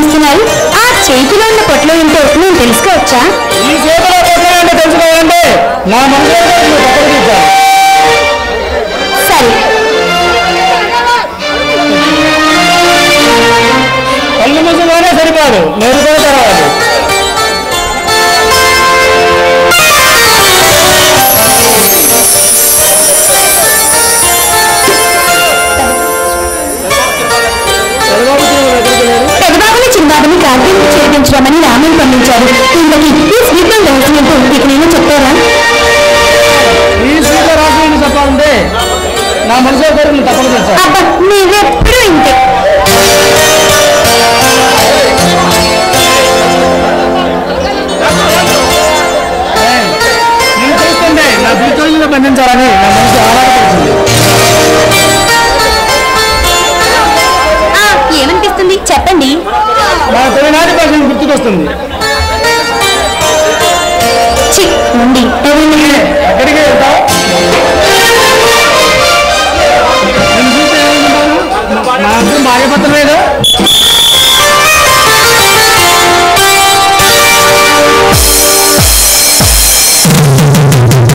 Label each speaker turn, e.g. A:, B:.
A: పరిగెస్తున్నారు ఆ చేతిలో ఉన్న పొట్లో ఏంటో నేను తెలుసుకోవచ్చా?
B: ఈ చేతిలో కొట్టాలంటే తెలుసుకోవాలంటే నా మనసులో నువ్వు పక్కకు తీద్దాం
A: సరే.
B: కళ్ళు మూసుకునే సరిపోదు. నేను కూడా
A: చేర్పించడమని రామన్ పంపించారు. ఇంతకి ఈ చెప్తారా
B: ఈ చెప్పాలంటే నా మనసులో పేరు నువ్వు తప్పక తెచ్చావు
A: అబ్బా మీరెప్పుడు ఇంతే?
B: నేను చూస్తుంటే నా జీవితంలో బంధించాలని నా మనసు ఆరాటపడుతుంది
A: ఏమనిపిస్తుంది? చెప్పండి.
B: నా తొలినాటి భాష గుర్తుకొస్తుంది. ఎక్కడికి వెళ్తావు? భార్యపత్రమే